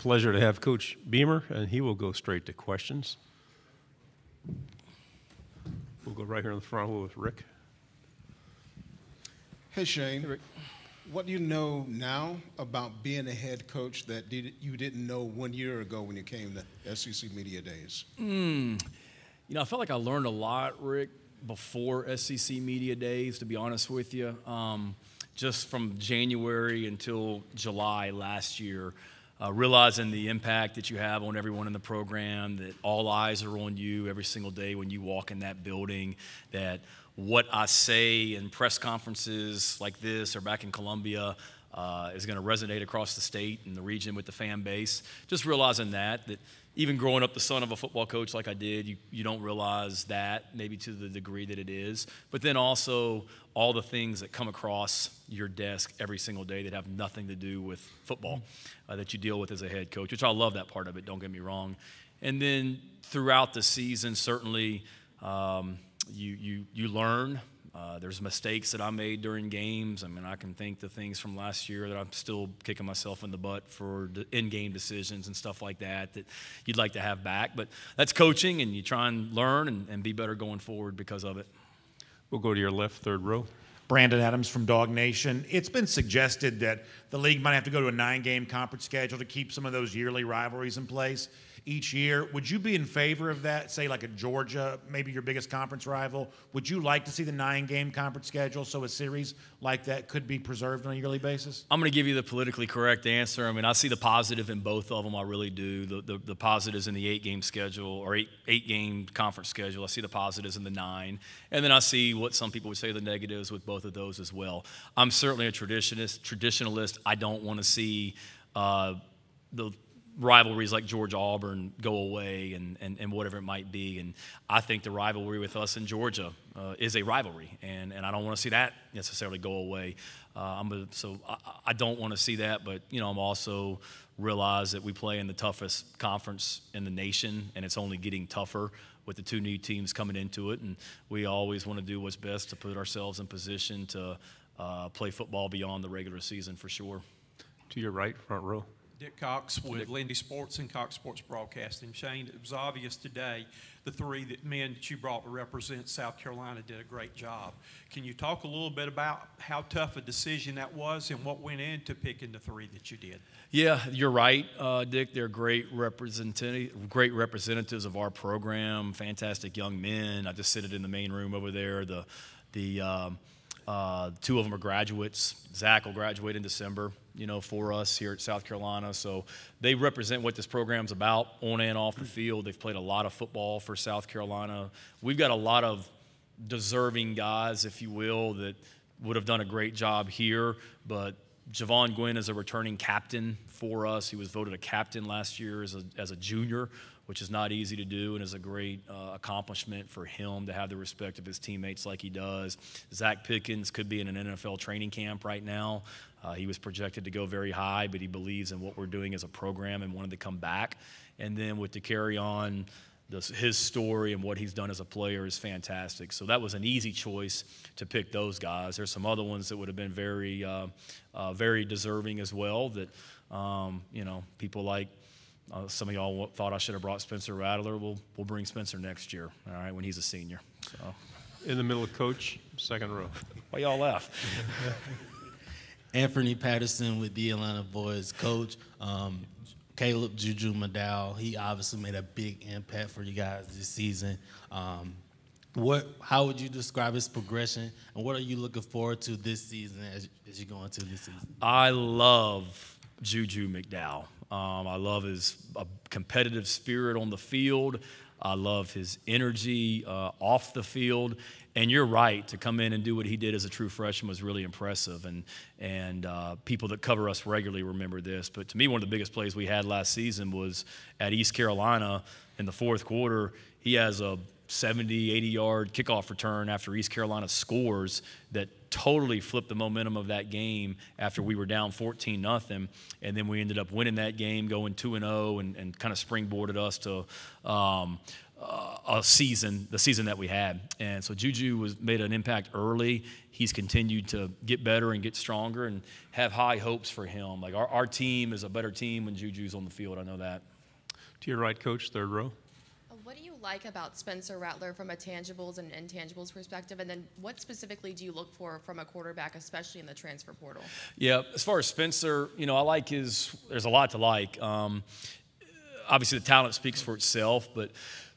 pleasure to have Coach Beamer, and he will go straight to questions. We'll go right here in the front with Rick. Hey, Shane. What do you know now about being a head coach that did, you didn't know one year ago when you came to SEC Media Days? Mm, you know, I felt like I learned a lot, Rick, before SEC Media Days, to be honest with you. Um, just from January until July last year, uh, realizing the impact that you have on everyone in the program, that all eyes are on you every single day when you walk in that building, that what I say in press conferences like this or back in Columbia uh, is going to resonate across the state and the region with the fan base. Just realizing that, that even growing up the son of a football coach like I did, you, you don't realize that maybe to the degree that it is. But then also all the things that come across your desk every single day that have nothing to do with football uh, that you deal with as a head coach, which I love that part of it, don't get me wrong. And then throughout the season, certainly. Um, you, you, you learn. Uh, there's mistakes that I made during games. I mean, I can think the things from last year that I'm still kicking myself in the butt for the in-game decisions and stuff like that that you'd like to have back. But that's coaching, and you try and learn and, and be better going forward because of it. We'll go to your left, third row. Brandon Adams from DawgNation. It's been suggested that the league might have to go to a nine-game conference schedule to keep some of those yearly rivalries in place each year. Would you be in favor of that? Say, like a Georgia, maybe your biggest conference rival. Would you like to see the nine game conference schedule so a series like that could be preserved on a yearly basis? I'm going to give you the politically correct answer. I mean, I see the positive in both of them. I really do. The, the, the positives in the eight game schedule or eight, eight game conference schedule. I see the positives in the nine. And then I see what some people would say the negatives with both of those as well. I'm certainly a traditionalist. traditionalist. I don't want to see. Uh, the rivalries like Georgia Auburn go away and, and, and whatever it might be. And I think the rivalry with us in Georgia uh, is a rivalry, and, and I don't want to see that necessarily go away. Uh, a, so I, I don't want to see that, but you know I'm also realize that we play in the toughest conference in the nation, and it's only getting tougher with the two new teams coming into it. And we always want to do what's best to put ourselves in position to uh, play football beyond the regular season for sure. To your right, front row. Dick Cox with Lindy Sports and Cox Sports Broadcasting. Shane, it was obvious today the three that men that you brought to represent South Carolina did a great job. Can you talk a little bit about how tough a decision that was and what went into picking the three that you did? Yeah, you're right, uh, Dick. They're great representative, great representatives of our program. Fantastic young men. I just sit it in the main room over there. The the um, uh, two of them are graduates. Zacch will graduate in December, you know, for us here at South Carolina. So they represent what this program's about on and off the field. They've played a lot of football for South Carolina. We've got a lot of deserving guys, if you will, that would have done a great job here, but Jovaughn Gwyn is a returning captain for us. He was voted a captain last year as a, as a junior, which is not easy to do and is a great uh, accomplishment for him to have the respect of his teammates like he does. Zacch Pickens could be in an NFL training camp right now. Uh, he was projected to go very high, but he believes in what we're doing as a program and wanted to come back. And then with Dakereon, this, his story and what he's done as a player is fantastic. So that was an easy choice to pick those guys. There's some other ones that would have been very, uh, uh, very deserving as well. That um, you know, people like uh, some of y'all thought I should have brought Spencer Rattler. We'll, we'll bring Spencer next year, all right, when he's a senior. So. In the middle of coach, second row. Why y'all laugh? Anthony Patterson with the Atlanta Boys coach. Um, Caleb Juju McDowell, he obviously made a big impact for you guys this season. Um, what, how would you describe his progression, and what are you looking forward to this season as, as you go into this season? I love Juju McDowell. Um, I love his uh, competitive spirit on the field. I love his energy uh, off the field. And you're right, to come in and do what he did as a true freshman was really impressive. And, and uh, people that cover us regularly remember this. But to me, one of the biggest plays we had last season was at East Carolina in the fourth quarter. He has a 70, 80 yard kickoff return after East Carolina scores that totally flipped the momentum of that game after we were down 14 nothing, and then we ended up winning that game, going 2 and 0, and kind of springboarded us to um, uh, a season, the season that we had. And so Juju was made an impact early. He's continued to get better and get stronger, and have high hopes for him. Like our, our team is a better team when Juju's on the field. I know that. To your right, coach, third row. What do you like about Spencer Rattler from a tangibles and intangibles perspective? And then what specifically do you look for from a quarterback, especially in the transfer portal? Yeah, as far as Spencer, you know, I like his. There's a lot to like. Um, obviously, the talent speaks for itself, but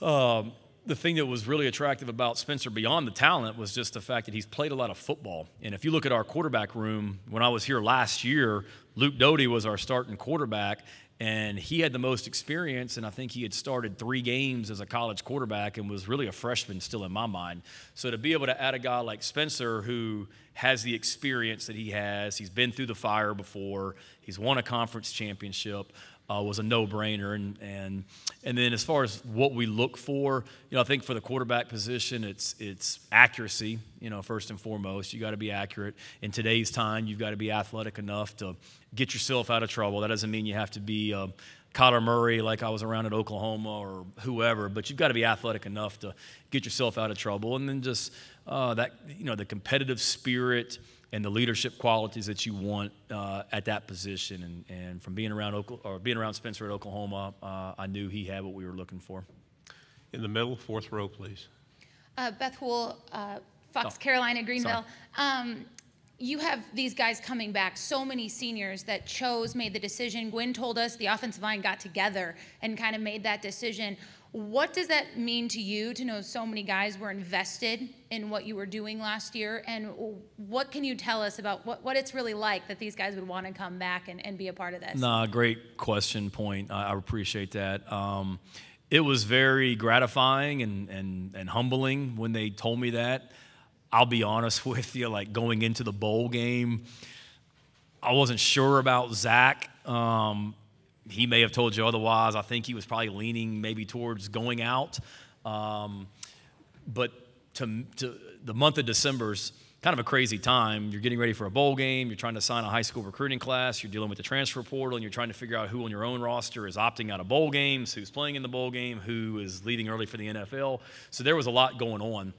um, the thing that was really attractive about Spencer beyond the talent was just the fact that he's played a lot of football. And if you look at our quarterback room, when I was here last year, Luke Doty was our starting quarterback, and he had the most experience. And I think he had started three games as a college quarterback and was really a freshman still in my mind. So to be able to add a guy like Spencer who has the experience that he has, he's been through the fire before, he's won a conference championship uh, was a no-brainer. And, and and then as far as what we look for, you know, I think for the quarterback position, it's it's accuracy. You know, first and foremost, you got to be accurate. In today's time, you've got to be athletic enough to get yourself out of trouble. That doesn't mean you have to be. Uh, Kyler Murray, like I was around at Oklahoma or whoever, but you've got to be athletic enough to get yourself out of trouble. And then just uh, that, you know, the competitive spirit, and the leadership qualities that you want uh, at that position. And, and from being around Oklahoma, or being around Spencer at Oklahoma, uh, I knew he had what we were looking for. In the middle, fourth row, please. Uh, Beth Hool, uh, Fox Oh, Carolina, Greenville. Um, you have these guys coming back, so many seniors that chose, made the decision. Gwyn told us the offensive line got together and kind of made that decision. What does that mean to you to know so many guys were invested in what you were doing last year? And what can you tell us about what, what it's really like that these guys would want to come back and, and be a part of this? Nah, great question, point. I, I appreciate that. Um, it was very gratifying and, and, and humbling when they told me that. I'll be honest with you, like going into the bowl game, I wasn't sure about Zacch. Um, he may have told you otherwise. I think he was probably leaning maybe towards going out. Um, but to, to the month of December is kind of a crazy time. You're getting ready for a bowl game. You're trying to sign a high school recruiting class. You're dealing with the transfer portal, and you're trying to figure out who on your own roster is opting out of bowl games, who's playing in the bowl game, who is leaving early for the NFL. So there was a lot going on.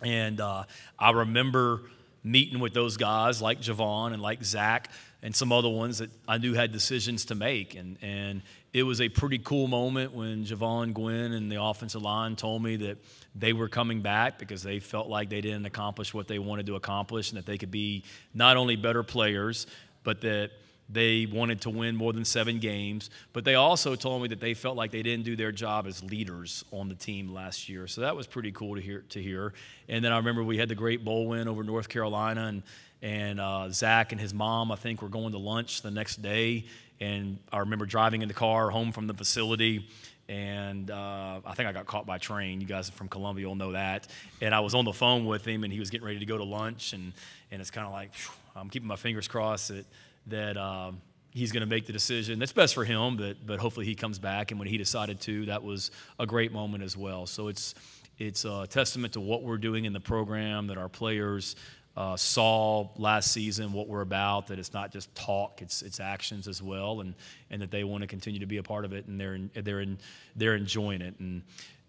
And uh, I remember meeting with those guys like Jovaughn and like Zacch and some other ones that I knew had decisions to make. And, and it was a pretty cool moment when Jovaughn, Gwyn, and the offensive line told me that they were coming back because they felt like they didn't accomplish what they wanted to accomplish and that they could be not only better players, but that they wanted to win more than seven games, but they also told me that they felt like they didn't do their job as leaders on the team last year. So that was pretty cool to hear. To hear. And then I remember we had the great bowl win over North Carolina, and and uh, Zacch and his mom, I think, were going to lunch the next day. And I remember driving in the car home from the facility, and uh, I think I got caught by train. You guys from Columbia will know that. And I was on the phone with him, and he was getting ready to go to lunch, and and it's kind of like I'm keeping my fingers crossed that that um, he's going to make the decision. That's best for him, but but hopefully he comes back. And when he decided to, that was a great moment as well. So it's it's a testament to what we're doing in the program that our players. Uh, saw last season what we're about that it's not just talk it's it's actions as well and and that they want to continue to be a part of it and they're in, they're in, they're enjoying it and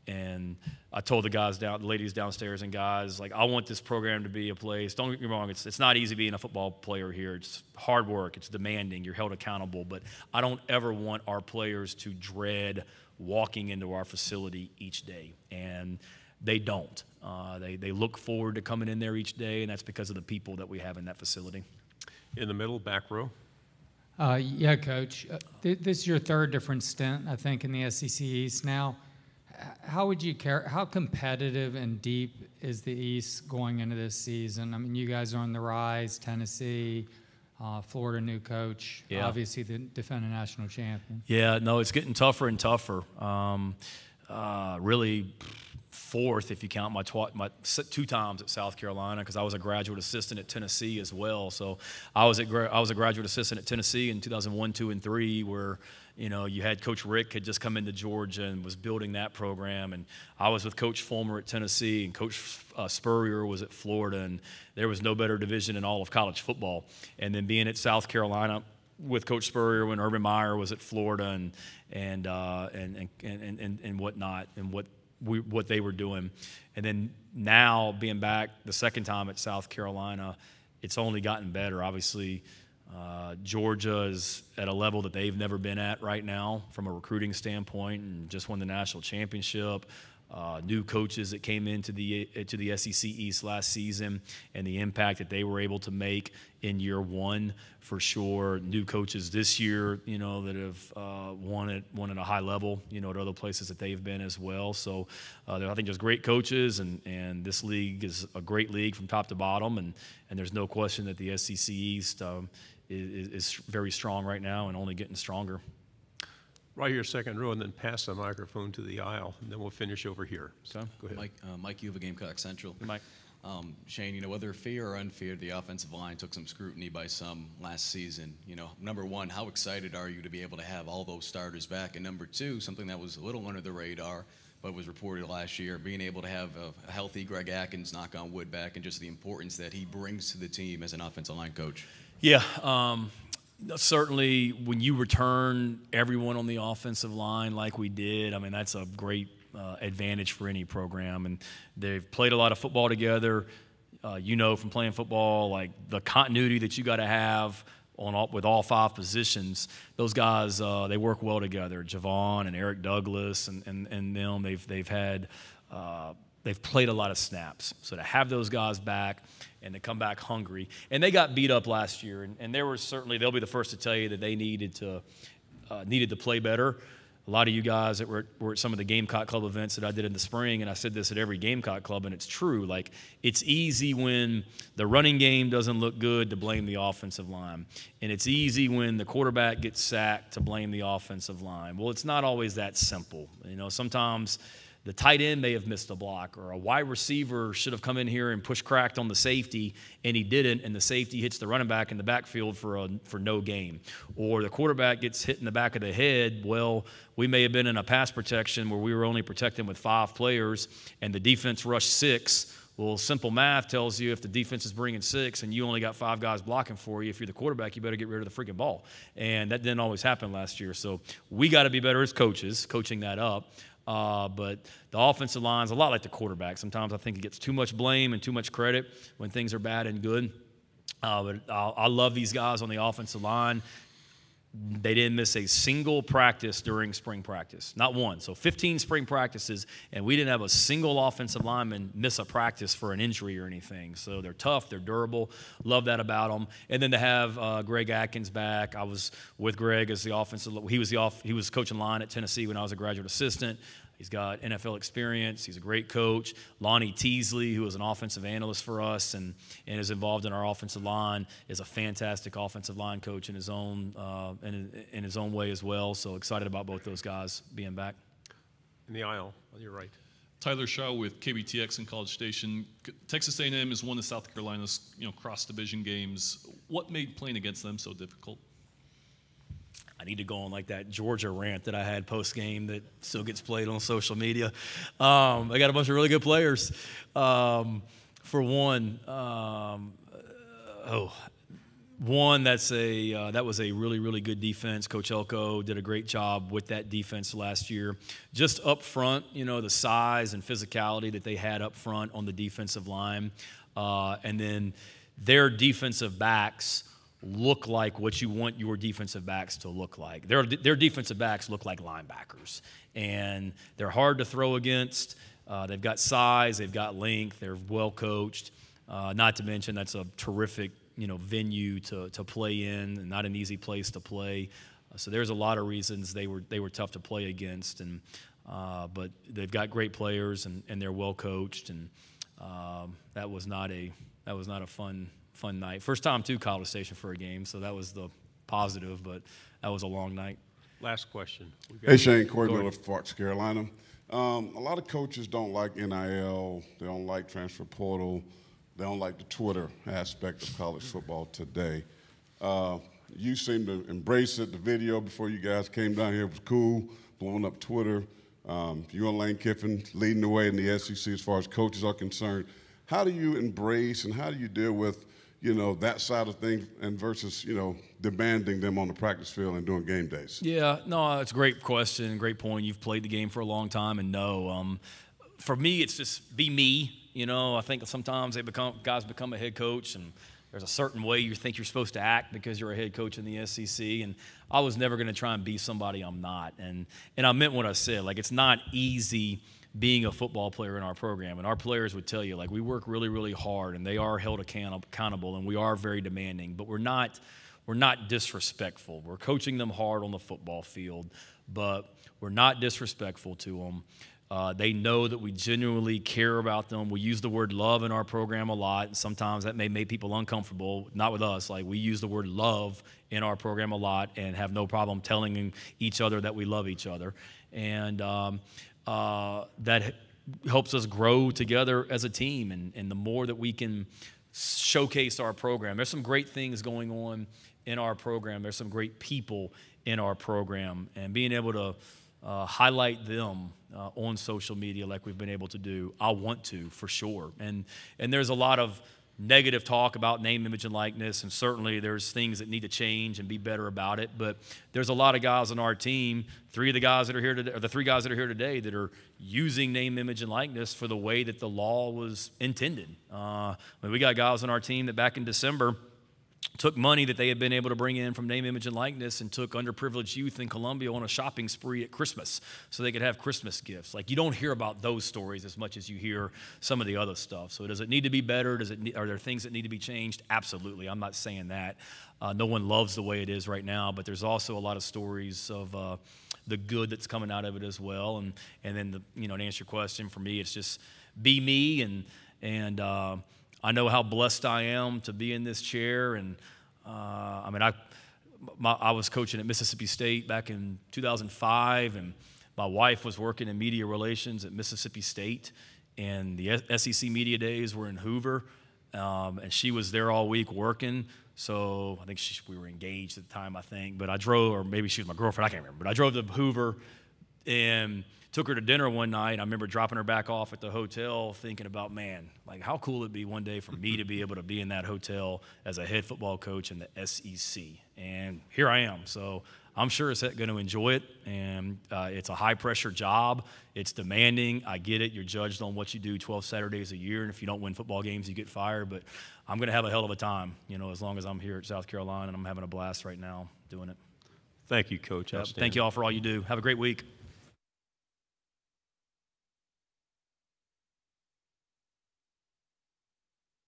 and I told the guys down, the ladies downstairs, and guys, like, I want this program to be a place. Don't get me wrong; it's it's not easy being a football player here. It's hard work. It's demanding. You're held accountable. But I don't ever want our players to dread walking into our facility each day, and they don't. Uh, they they look forward to coming in there each day, and that's because of the people that we have in that facility. In the middle, back row. Uh, yeah, Coach. Uh, th- this is your third different stint, I think, in the SEC East now. How would you care? How competitive and deep is the East going into this season? I mean, you guys are on the rise. Tennessee, uh, Florida, new coach. Yeah. Obviously, the defending national champion. Yeah, no, it's getting tougher and tougher. Um, uh, really, fourth if you count my, my two times at South Carolina because I was a graduate assistant at Tennessee as well. So I was at gra- I was a graduate assistant at Tennessee in 2001, two, and three, where you know you had Coach Richt had just come into Georgia and was building that program, and I was with Coach Fulmer at Tennessee, and Coach uh, Spurrier was at Florida, and there was no better division in all of college football. And then being at South Carolina with Coach Spurrier when Urban Meyer was at Florida and and uh, and, and and and whatnot and what we, what they were doing. And then now being back the second time at South Carolina, it's only gotten better. Obviously, uh, Georgia is at a level that they've never been at right now from a recruiting standpoint, and just won the national championship. Uh, new coaches that came into the to the SEC East last season, and the impact that they were able to make in year one for sure. New coaches this year, you know, that have uh, won at won at a high level, you know, at other places that they've been as well. So uh, I think there's great coaches, and and this league is a great league from top to bottom, and and there's no question that the SEC East. Um, is, is very strong right now and only getting stronger. Right here, second row, and then pass the microphone to the aisle, and then we'll finish over here. So, Go ahead. Mike, uh, Mike Uva, Gamecock Central. Mike. Um, Shane, you know, whether fair or unfair, the offensive line took some scrutiny by some last season. You know, number one, how excited are you to be able to have all those starters back? And number two, something that was a little under the radar, but was reported last year, being able to have a, a healthy Greg Adkins, knock on wood, back, and just the importance that he brings to the team as an offensive line coach. Yeah, um, certainly when you return everyone on the offensive line like we did, I mean, that's a great uh, advantage for any program. And they've played a lot of football together. Uh, you know from playing football, like the continuity that you got to have on all, with all five positions. Those guys, uh, they work well together. Jovaughn and Eric Douglas and, and, and them, they've, they've had uh, they've played a lot of snaps. So to have those guys back and to come back hungry, and they got beat up last year, and, and there was certainly they'll be the first to tell you that they needed to uh, needed to play better. A lot of you guys that were, were at some of the Gamecock Club events that I did in the spring, and I said this at every Gamecock Club, and it's true. Like, it's easy when the running game doesn't look good to blame the offensive line. And it's easy when the quarterback gets sacked to blame the offensive line. Well, it's not always that simple. You know, sometimes the tight end may have missed a block, or a wide receiver should have come in here and pushed cracked on the safety, and he didn't, and the safety hits the running back in the backfield for a, for no gain. Or the quarterback gets hit in the back of the head. Well, we may have been in a pass protection where we were only protecting with five players, and the defense rushed six. Well, simple math tells you if the defense is bringing six and you only got five guys blocking for you, if you're the quarterback, you better get rid of the freaking ball. And that didn't always happen last year. So we got to be better as coaches, coaching that up. Uh, but the offensive line is a lot like the quarterback. Sometimes I think it gets too much blame and too much credit when things are bad and good. Uh, but I, I love these guys on the offensive line. They didn't miss a single practice during spring practice, not one. So 15 spring practices, and we didn't have a single offensive lineman miss a practice for an injury or anything. So they're tough, they're durable. Love that about them. And then to have uh, Greg Adkins back, I was with Greg as the offensive. He was the off. He was coaching line at Tennessee when I was a graduate assistant. He's got NFL experience. He's a great coach. Lonnie Teasley, who is an offensive analyst for us and, and is involved in our offensive line, is a fantastic offensive line coach in his own uh, in, in his own way as well. So excited about both those guys being back. In the aisle, on your right. Tyler Shaw with KBTX in College Station. Texas A&M is one of South Carolina's you know cross division games. What made playing against them so difficult? Need to go on like that Georgia rant that I had post game that still gets played on social media. Um, I got a bunch of really good players. Um, for one, um, oh, one that's a uh, that was a really really good defense. Coach Elko did a great job with that defense last year. Just up front, you know, the size and physicality that they had up front on the defensive line, uh, and then their defensive backs look like what you want your defensive backs to look like. Their, their defensive backs look like linebackers, and they're hard to throw against. Uh, they've got size, they've got length, they're well coached. Uh, not to mention that's a terrific you know venue to, to play in, and not an easy place to play. Uh, so there's a lot of reasons they were they were tough to play against, and uh, but they've got great players and, and they're well coached, and um, that was not a that was not a fun fun night. First time to College Station for a game, so that was the positive, but that was a long night. Last question. Hey, Shane, Corey Miller, Fox, Carolina. Um, a lot of coaches don't like NIL, they don't like transfer portal, they don't like the Twitter aspect of college football today. Uh, you seem to embrace it. The video before you guys came down here was cool, blowing up Twitter. Um, you and Lane Kiffin leading the way in the SEC as far as coaches are concerned. How do you embrace and how do you deal with you know, that side of things and versus, you know, demanding them on the practice field and doing game days? Yeah, no, it's a great question, great point. You've played the game for a long time and no Um, for me, it's just be me. You know, I think sometimes they become guys become a head coach, and there's a certain way you think you're supposed to act because you're a head coach in the SEC. And I was never going to try and be somebody I'm not. And and I meant what I said. Like it's not easy being a football player in our program. And our players would tell you, like, we work really, really hard and they are held account- accountable and we are very demanding, but we're not. We're not disrespectful. We're coaching them hard on the football field, but we're not disrespectful to them. Uh, they know that we genuinely care about them. We use the word love in our program a lot. And sometimes that may make people uncomfortable. Not with us. Like we use the word love in our program a lot and have no problem telling each other that we love each other. And um, uh, that helps us grow together as a team. And, and the more that we can showcase our program, there's some great things going on in our program. There's some great people in our program. And being able to uh, highlight them uh, on social media like we've been able to do, I want to for sure. And, and there's a lot of negative talk about name, image, and likeness, and certainly there's things that need to change and be better about it. But there's a lot of guys on our team, three of the guys that are here today, or the three guys that are here today, that are using name, image, and likeness for the way that the law was intended. Uh, I mean, we got guys on our team that back in December took money that they had been able to bring in from name, image, and likeness and took underprivileged youth in Columbia on a shopping spree at Christmas so they could have Christmas gifts. Like, you don't hear about those stories as much as you hear some of the other stuff. So, does it need to be better? Does it are there things that need to be changed? Absolutely. I'm not saying that. Uh, no one loves the way it is right now, but there's also a lot of stories of uh, the good that's coming out of it as well. And, and then, the, you know, to answer your question, for me, it's just be me and, and, uh, I know how blessed I am to be in this chair. And uh, I mean, I, my, I was coaching at Mississippi State back in 2005, and my wife was working in media relations at Mississippi State. And the SEC Media Days were in Hoover, um, and she was there all week working. So I think she, we were engaged at the time, I think. But I drove, or maybe she was my girlfriend, I can't remember. But I drove to Hoover and took her to dinner one night. I remember dropping her back off at the hotel, thinking about, man, like how cool it'd be one day for me to be able to be in that hotel as a head football coach in the SEC. And here I am. So I'm sure it's going to enjoy it. And uh, it's a high pressure job. It's demanding. I get it. You're judged on what you do 12 Saturdays a year. And if you don't win football games, you get fired. But I'm going to have a hell of a time, you know, as long as I'm here at South Carolina. And I'm having a blast right now doing it. Thank you, Coach. Yep. Thank you all for all you do. Have a great week.